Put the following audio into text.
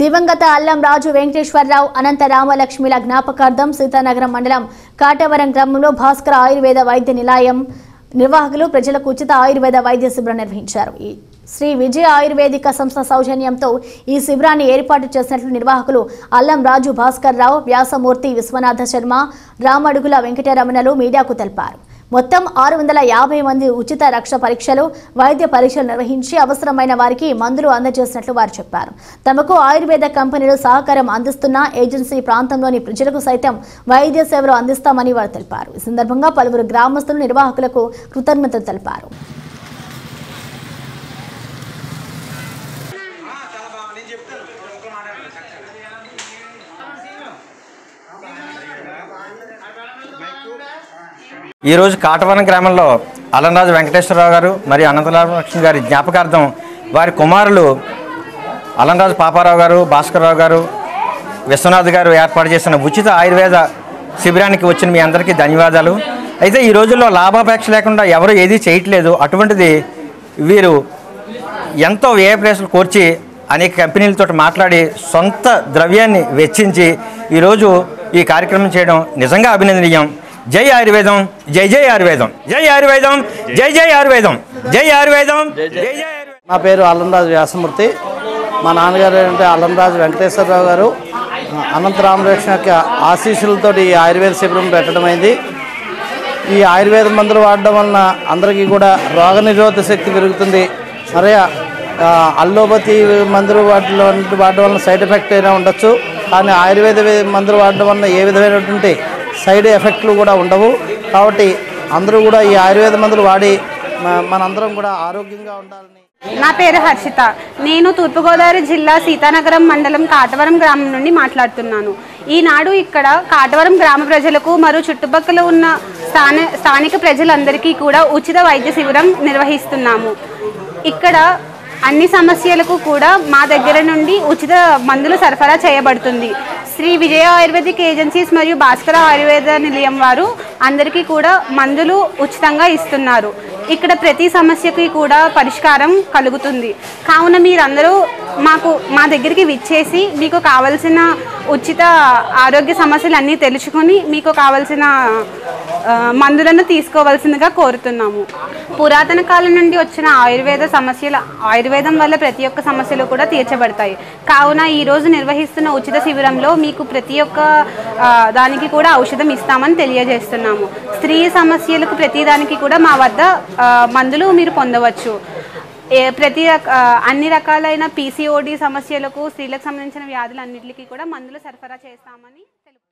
దివంగత అల్లం రాజు వెంకటేశ్వరరావు అనంత రామలక్ష్మిల జ్ఞాపకార్థం సీతానగరం మండలం కాటవరం గ్రామంలో భాస్కర ఆయుర్వేద వైద్య నిలయం నిర్వాహకులు ప్రజలకు ఉచిత ఆయుర్వేద వైద్య శిబిరం నిర్వహించారు. ఈ శ్రీ విజయ ఆయుర్వేదిక సంస్థ సౌజన్యంతో ఈ శిబిరాన్ని ఏర్పాటు చేసినట్లు నిర్వాహకులు అల్లం రాజు భాస్కర్ రావు వ్యాసమూర్తి విశ్వనాథ శర్మ రామడుగుల వెంకటరమణలు మీడియాకు తెలిపారు. మొత్తం ఆరు వందల యాభై మంది ఉచిత రక్ష పరీక్షలు వైద్య పరీక్షలు నిర్వహించి అవసరమైన వారికి మందులు అందజేసినట్లు వారు చెప్పారు. తమకు ఆయుర్వేద కంపెనీలు సహకారం అందిస్తున్న ఏజెన్సీ ప్రాంతంలోని ప్రజలకు సైతం వైద్య సేవలు అందిస్తామని వారు తెలిపారు. ఈ సందర్భంగా పలువురు గ్రామస్తులు నిర్వాహకులకు కృతజ్ఞతలు తెలిపారు. ఈరోజు కాటవరం గ్రామంలో అలనరాజు వెంకటేశ్వరరావు గారు మరియు అనంతలక్ష్మి గారి జ్ఞాపకార్థం వారి కుమారులు అలనరాజు పాపారావు గారు భాస్కర్రావు గారు విశ్వనాథ్ గారు ఏర్పాటు చేసిన ఉచిత ఆయుర్వేద శిబిరానికి వచ్చిన మీ అందరికీ ధన్యవాదాలు. అయితే ఈ రోజుల్లో లాభాపేక్ష లేకుండా ఎవరు ఏదీ చేయట్లేదు. అటువంటిది వీరు ఎంతో వ్యయ ప్లేసులు కోర్చి అనేక కంపెనీలతో మాట్లాడి సొంత ద్రవ్యాన్ని వెచ్చించి ఈరోజు ఈ కార్యక్రమం చేయడం నిజంగా అభినందనీయం. జై ఆయుర్వేదం జై జై ఆయుర్వేదం జై ఆయుర్వేదం జై జై ఆయుర్వేదం జై ఆయుర్వేదం జై జై నా పేరు అల్లంరాజు వ్యాసమూర్తి. మా నాన్నగారు ఏంటంటే అల్లంరాజు వెంకటేశ్వరరావు గారు. అనంత రామకృష్ణ యొక్క ఆశీస్సులతో ఈ ఆయుర్వేద శిబిరం పెట్టడమైంది ఈ ఆయుర్వేద మందులు వాడడం వలన అందరికీ కూడా రోగనిరోధక శక్తి పెరుగుతుంది. మరి అల్లోపతి మందులు వాటిలో వాడడం వలన సైడ్ ఎఫెక్ట్ అయినా ఉండొచ్చు. కానీ ఆయుర్వేద మందులు వాడడం వలన ఏ విధమైనటువంటి సైడ్ ఎఫెక్ట్లు కూడా ఉండవు. కాబట్టి అందరూ కూడా ఈ ఆయుర్వేద మందులు వాడి మనందరం కూడా ఆరోగ్యంగా ఉండాలని. నా పేరు హర్షిత. నేను తూర్పుగోదావరి జిల్లా సీతానగరం మండలం కాటవరం గ్రామం నుండి మాట్లాడుతున్నాను. ఈనాడు ఇక్కడ కాటవరం గ్రామ ప్రజలకు మరియు చుట్టుపక్కల ఉన్న స్థాన స్థానిక ప్రజలందరికీ కూడా ఉచిత వైద్య శిబిరం నిర్వహిస్తున్నాము. ఇక్కడ అన్ని సమస్యలకు కూడా మా దగ్గర నుండి ఉచిత మందులు సరఫరా చేయబడుతుంది. శ్రీ విజయ ఆయుర్వేదిక్ ఏజెన్సీస్ మరియు భాస్కర ఆయుర్వేద నిలయం వారు అందరికీ కూడా మందులు ఉచితంగా ఇస్తున్నారు. ఇక్కడ ప్రతి సమస్యకి కూడా పరిష్కారం కలుగుతుంది. కావున మీరందరూ మాకు మా దగ్గరికి విచ్చేసి మీకు కావలసిన ఉచిత ఆరోగ్య సమస్యలు అన్నీ తెలుసుకొని మీకు కావలసిన మందులను తీసుకోవాల్సిందిగా కోరుతున్నాము. పురాతన కాలం నుండి వచ్చిన ఆయుర్వేద సమస్యల ఆయుర్వేదం వల్ల ప్రతి ఒక్క సమస్యలు కూడా తీర్చబడతాయి. కావున ఈరోజు నిర్వహిస్తున్న ఉచిత శిబిరంలో మీకు ప్రతి ఒక్క దానికి కూడా ఔషధం ఇస్తామని తెలియజేస్తున్నాము. స్త్రీ సమస్యలకు ప్రతి దానికి కూడా మా వద్ద మందులు మీరు పొందవచ్చు. ప్రతి అన్ని రకాలైన పీసీఓడి సమస్యలకు స్త్రీలకు సంబంధించిన వ్యాధులన్నింటికి కూడా మందులు సరఫరా చేస్తామని తెలుపు